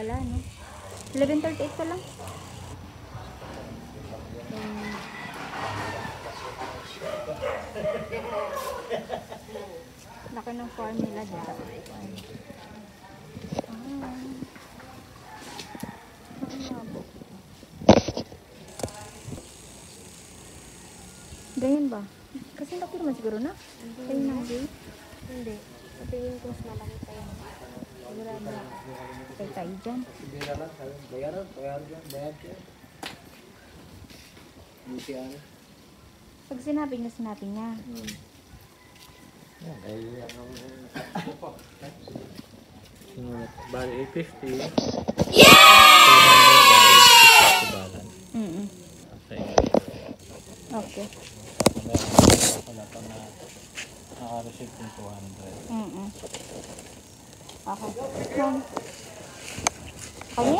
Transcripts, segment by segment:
pala, no? 11.38 pa lang. Um, laki ng farm nila dyan. Ah. Ang. Ganyan ba? Kasi laki naman siguro na. Kayo nang gate. Hindi. Sabihin ko mas malaki pa yun. Kay tayo dyan. Bayaran, bayaran, bayaran yan, bayad yan. Hindi siya ano. Pag sinabi niya, sinabi niya. Hmm. Yan, dahil yan ang. Bali 850. Yeah!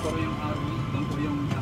po yung army, doon po yung